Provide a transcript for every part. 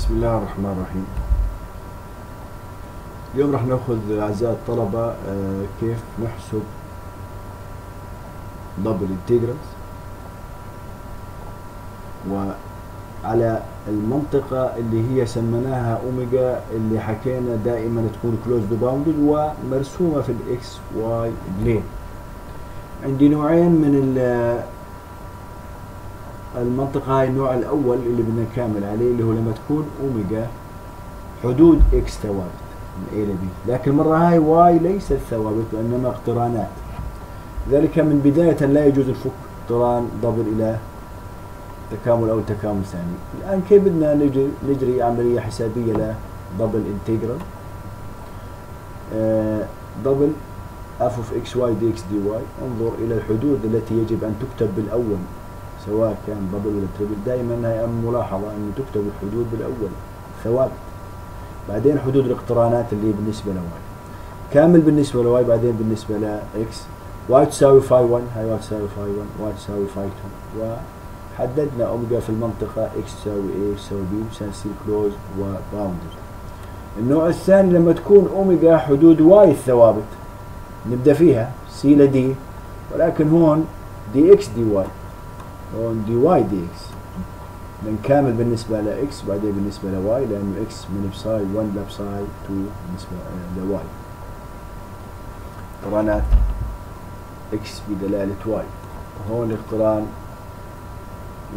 بسم الله الرحمن الرحيم. اليوم راح ناخذ أعزائي الطلبة آه، كيف نحسب double integrals وعلى المنطقة اللي هي سميناها أوميجا اللي حكينا دائما تكون closed bounded ومرسومة في ال xy plane عندي نوعين من المنطقة هاي النوع الأول اللي بدنا نكمل عليه اللي هو لما تكون أوميجا حدود إكس ثوابت من A ل B. لكن المرة هاي واي ليست ثوابت وإنما اقترانات. ذلك من بداية لا يجوز الفك اقتران double إلى تكامل أو تكامل ثاني. الآن كيف بدنا نجري, نجري عملية حسابية ل double integral double f of إكس واي دي إكس دي واي انظر إلى الحدود التي يجب أن تكتب بالأول. سواء كان double ولا triple دائما هي ملاحظة أن تكتب الحدود بالأول ثوابت. بعدين حدود الاقترانات اللي بالنسبة لواي كامل بالنسبة لواي بعدين بالنسبة لإكس واي تساوي فاي 1 هاي واي تساوي فاي 1 واي تساوي فاي 2 وحددنا أوميجا في المنطقة إكس تساوي A تساوي B عشان تصير closed و bounded النوع الثاني لما تكون أوميجا حدود واي الثوابت. نبدأ فيها سي لدي ولكن هون دي إكس دي واي واي دي إكس من كامل بالنسبة لإكس بعدين بالنسبة لواي لأنه إكس من بساي 1 لبساي 2 بالنسبة آه، لواي اقترانات إكس بدلالة واي هون اقتران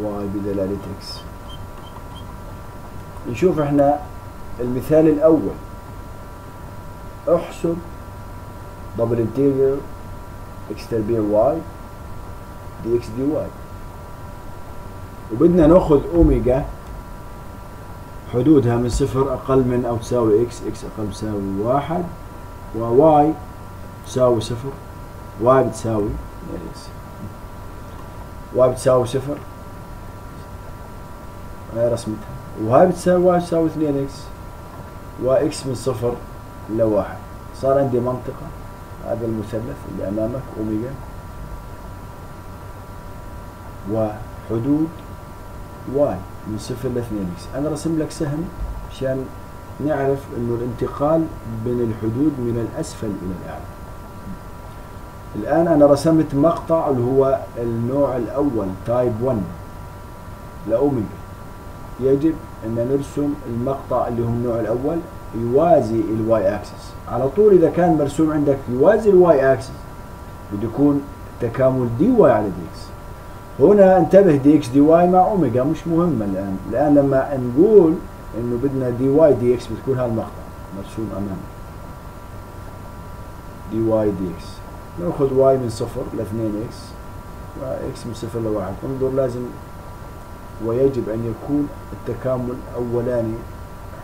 واي بدلالة إكس نشوف إحنا المثال الأول. احسب double integral إكس تربيع واي دي إكس دي واي وبدنا ناخذ أوميجا حدودها من صفر أقل من أو تساوي إكس إكس أقل تساوي واحد وواي تساوي صفر واي بتساوي واي بتساوي صفر. هاي رسمتها. وهاي بتساوي واي تساوي 2 إكس وإكس من صفر لواحد. صار عندي منطقة هذا المثلث اللي أمامك أوميجا. وحدود واي من صفر ل 2 إكس. أنا رسم لك سهم عشان نعرف إنه الانتقال بين الحدود من الأسفل إلى الأعلى. الآن أنا رسمت مقطع اللي هو النوع الأول type 1 لاوميجا يجب أن نرسم المقطع اللي هو النوع الأول يوازي ال y axis. على طول إذا كان مرسوم عندك يوازي ال y axis. بده يكون تكامل دي واي على دي إكس هنا انتبه دي إكس دي واي مع اوميجا مش مهمة الآن. الآن لما نقول إنه بدنا دي واي دي إكس بتكون هالمقطع. مرسوم امامنا دي واي دي إكس نأخذ واي من صفر ل 2 إكس واكس من صفر لواحد انظر لازم ويجب أن يكون التكامل اولاني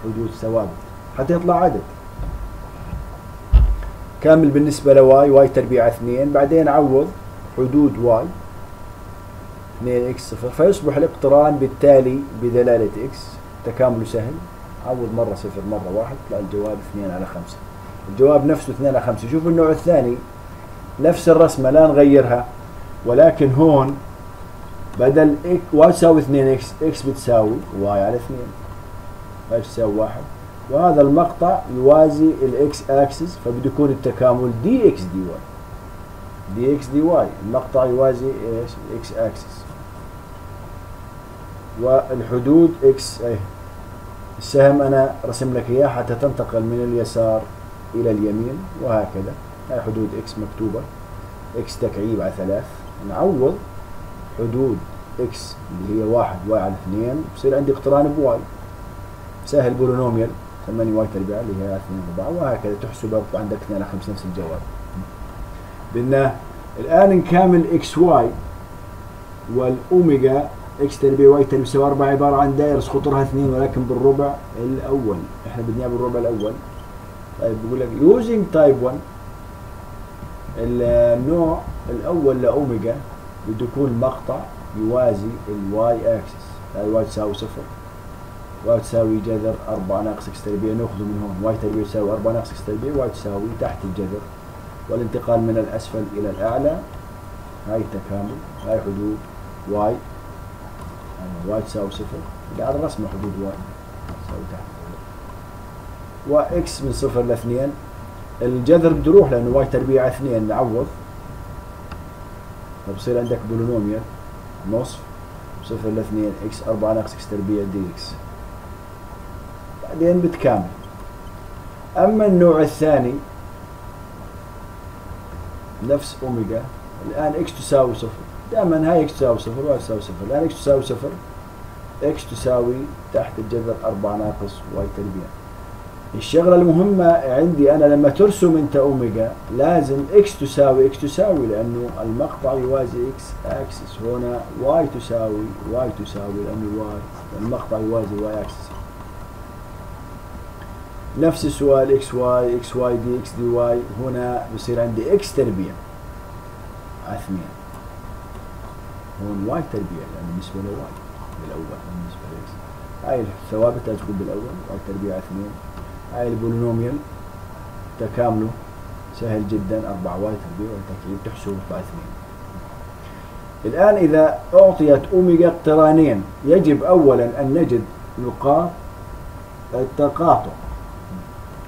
حدود ثوابت. حتى يطلع عدد. كامل بالنسبة لواي واي تربيع اثنين. بعدين عوض حدود واي 2 إكس. صفر فيصبح الاقتران بالتالي بدلالة إكس. تكامله سهل. عوض مرة صفر مرة واحد. يطلع الجواب 2 على 5 الجواب نفسه 2 على 5 شوف النوع الثاني. نفس الرسمة لا نغيرها. ولكن هون بدل واي تساوي 2 إكس. إكس بتساوي واي على 2 واي تساوي واحد. وهذا المقطع يوازي الاكس أكسس. فبده يكون التكامل دي إكس دي واي. دي إكس دي واي. المقطع يوازي إيش؟ الاكس أكسس. والحدود إكس إيه السهم أنا رسم لك إياه حتى تنتقل من اليسار إلى اليمين وهكذا. هاي حدود إكس مكتوبة. إكس تكعيب على ثلاث. نعوض حدود إكس اللي هي واحد واي على اثنين. بصير عندي اقتران بواي. سهل polynomial 8 واي تربيع اللي هي 2 4 وهكذا. تحسب عندك 2 على 5 نفس الجواب. بدنا الآن نكامل إكس واي والأوميجا إكس تربيع واي تربيع يساوي 4 عبارة عن دائره قطرها 2 ولكن بالربع الأول. إحنا بدنا بالربع الأول. طيب بقول لك using type 1 النوع الأول لأوميجا بده يكون مقطع يوازي ال y axis. هاي واي تساوي صفر. واي تساوي جذر 4 ناقص إكس تربيع نأخذه من هون. واي تربيع تساوي 4 ناقص إكس تربيع واي تساوي تحت الجذر. والانتقال من الأسفل إلى الأعلى. هاي تكامل. هاي حدود واي واي تساوي صفر. على الرسمة حدود واي تساوي تحت. واكس من صفر لاثنين الجذر بده يروح لأنه واي تربيع اثنين نعوض. فبصير عندك polynomial نصف صفر لاثنين إكس أربعة ناقص إكس تربيع دي إكس. بعدين بتكامل. أما النوع الثاني نفس أوميجا الآن إكس تساوي صفر. دائما هاي إكس تساوي صفر وهاي تساوي صفر. الان إكس تساوي صفر إكس تساوي تحت الجذر 4 ناقص واي تربيع. الشغلة المهمة عندي أنا لما ترسم أنت أوميجا لازم إكس تساوي إكس تساوي لأنه المقطع يوازي إكس أكسس هنا واي تساوي واي تساوي لأنه واي المقطع يوازي y axis نفس السؤال x y x y dx dy هنا بصير عندي x تربيع اثنين هون y تربيع لأنه بالنسبة ل y بالأول بالنسبة ل x هاي الثوابت تكون بالأول y تربيع اثنين. هاي ال polynomial تكامله سهل جدا 4 y تربيع والتكعيب تحسبه بعد اثنين. الآن إذا أعطيت أوميجا اقترانين يجب أولا أن نجد نقاط التقاطع.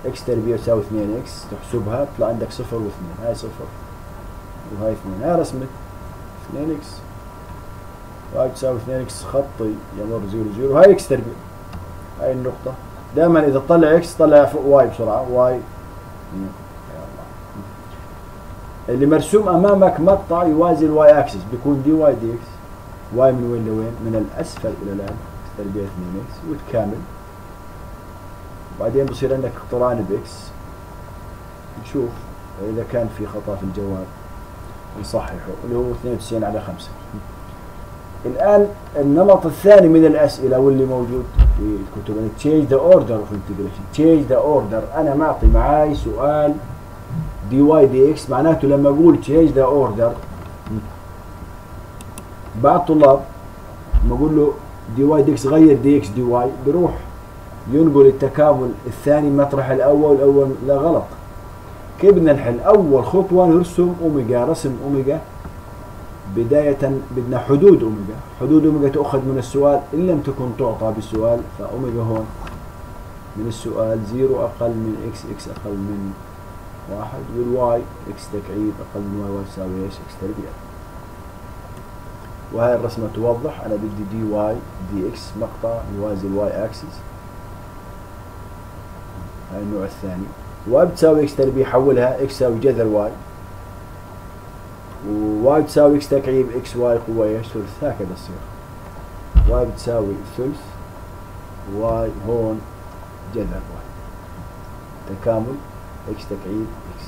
إكس تربيع تساوي 2 إكس تحسبها تطلع عندك صفر واثنين هاي صفر وهاي اثنين. هاي رسمة 2 إكس وهاي تساوي 2 إكس خطي يمر zero zero. هاي x تربيع. هاي النقطة. دائما إذا طلع x طلع فوق y بسرعة. y. اللي مرسوم أمامك مقطع يوازي ال y axis. بيكون dy dx. y من وين لوين؟ من الأسفل إلى الآن. تربيع 2 x وتكامل بعدين بصير عندك اقتران ب x نشوف إذا كان في خطأ في الجواب. نصححه. اللي هو 92 على 5 الآن النمط الثاني من الأسئلة واللي موجود في الكتب. يعني change the order of integration. change the order. أنا معطي معاي سؤال dy dx معناته لما أقول change the order بعض الطلاب لما أقول له دي واي دي إكس غير دي إكس دي واي بيروح ينقل التكامل الثاني مطرح الأول الأول لا غلط. كيف بدنا نحل؟ أول خطوة نرسم أوميجا رسم أوميجا بداية بدنا حدود أوميجا. حدود أوميجا تؤخذ من السؤال إن لم تكن تعطى بالسؤال فأوميجا هون من السؤال zero أقل من x x أقل من واحد وال y إكس تكعيب أقل من واي واي تساوي إيش؟ إكس تربيع. وهي الرسمة توضح أنا بدي dy dx مقطع يوازي ال y axis. هاي النوع الثاني. واي بتساوي إكس تربيع حولها إكس تساوي جذر واي. وواي تساوي إكس تكعيب إكس واي قوة إيش؟ ثلث. هكذا تصير y بتساوي ثلث y هون جذر y. تكامل x تكعيب x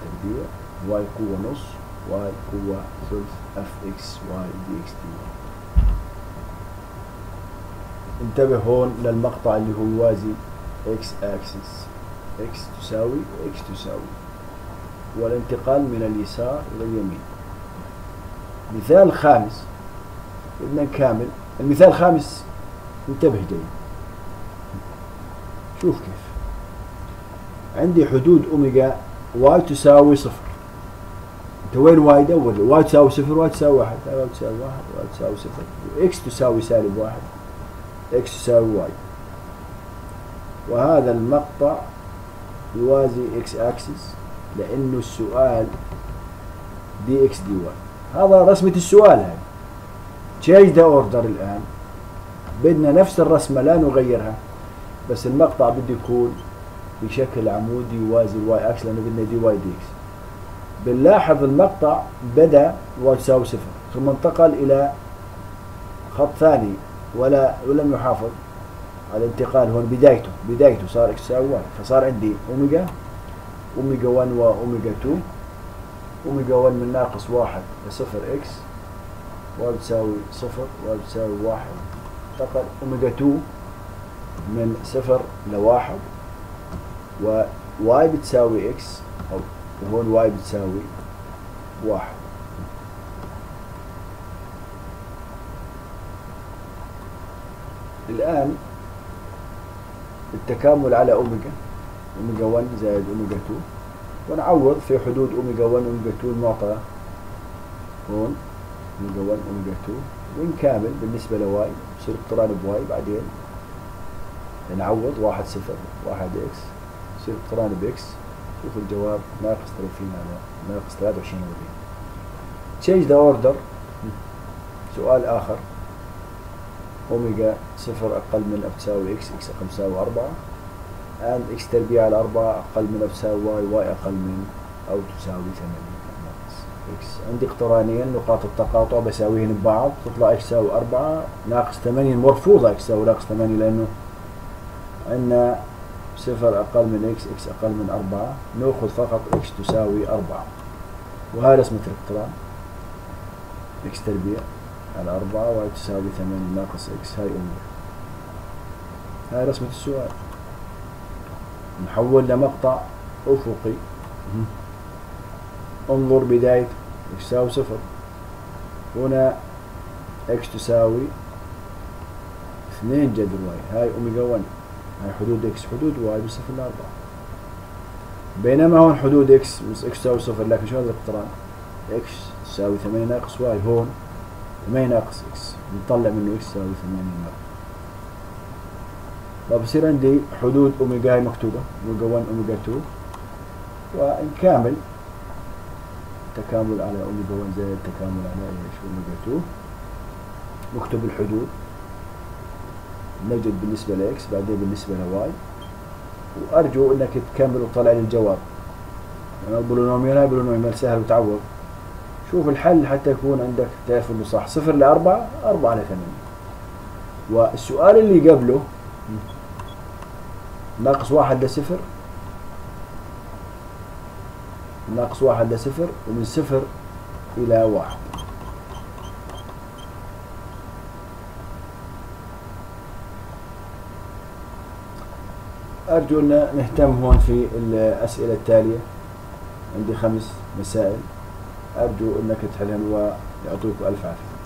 تربيع y قوة نص y قوة ثلث f x y dx dy انتبه هون للمقطع اللي هو يوازي إكس اكسس إكس تساوي إكس تساوي. والانتقال من اليسار إلى اليمين. مثال خامس بدنا نكامل المثال الخامس انتبه جيد. شوف كيف. عندي حدود أوميجا y تساوي صفر. أنت وين واي دور واي تساوي صفر واي تساوي واحد واي تساوي واحد واي تساوي صفر. إكس تساوي سالب واحد إكس تساوي واي. وهذا المقطع يوازي إكس أكسس لأنه السؤال dx dy هذا رسمة السؤال هاي change the order الآن. بدنا نفس الرسمة لا نغيرها. بس المقطع بده يكون بشكل عمودي يوازي ال y axis لأنه بدنا dy dx بنلاحظ المقطع بدأ y تساوي صفر. ثم انتقل إلى خط ثاني ولا ولم يحافظ على الانتقال هون بدايته. بدايته صار x تساوي y. فصار عندي أوميجا اوميجا 1 واوميجا 2 اوميجا 1 من ناقص واحد لصفر x y بتساوي صفر بتساوي واحد انتقل اوميجا 2 من صفر لواحد و y بتساوي x أو وهون y بتساوي واحد الآن التكامل على أوميجا أوميجا 1 زائد أوميجا 2 ونعوض في حدود أوميجا 1 أوميجا 2 المعطى هون أوميجا 1 أوميجا 2 ونكامل بالنسبة ل y يصير اقتران ب y بعدين. نعوض واحد صفر واحد إكس. يصير اقتران بإكس. شوف الجواب ناقص 30 على ناقص 23 على change the order. سؤال آخر. أوميجا صفر أقل من أو تساوي إكس إكس أقل من تساوي أربعة. And x تربيع على أربعة أقل من أو تساوي y y أقل من أو تساوي ثمانية ناقص x عندي اقترانين نقاط التقاطع بساويهن ببعض تطلع x تساوي أربعة ناقص ثمانية مرفوضة x تساوي ناقص ثمانية لأنه عندنا صفر أقل من إكس إكس أقل من أربعة نأخذ فقط x تساوي أربعة. وهاي رسمة الاقتران. إكس تربيع على أربعة واي تساوي ثمانية ناقص إكس هاي أمي هاي رسمة السؤال. نحول لمقطع أفقي. انظر بداية إكس تساوي صفر. هنا إكس تساوي؟ اثنين جذر واي. هاي أوميجا 1 هاي حدود x حدود y بصفر لأربعة. بينما هون حدود إكس بس إكس تساوي صفر؟ لكن شو هذا الاقتران x تساوي ثمانية ناقص y؟ هون ثمانية ناقص إكس نطلع منه إكس تساوي ثمانية ناقص. فبصير عندي حدود أوميجا مكتوبة أوميجا 1 أوميجا 2 وإن تكامل على أوميجا 1 زائد تكامل على إيش؟ أوميجا 2 نكتب الحدود. نجد بالنسبة ل x بعدين بالنسبة ل y وأرجو إنك تكمل وتطلع لي الجواب. يعني البولينوميال هاي بولينوميال سهل وتعوض. شوف الحل حتى يكون عندك تعرف إنه صح صفر لأربعة أربعة لثمانية. والسؤال اللي قبله ناقص واحد لصفر. ناقص واحد لصفر ومن صفر إلى واحد. أرجو أن نهتم هون في الأسئلة التالية. عندي خمس مسائل. أرجو أنك تحلهن ويعطوك ألف عافية.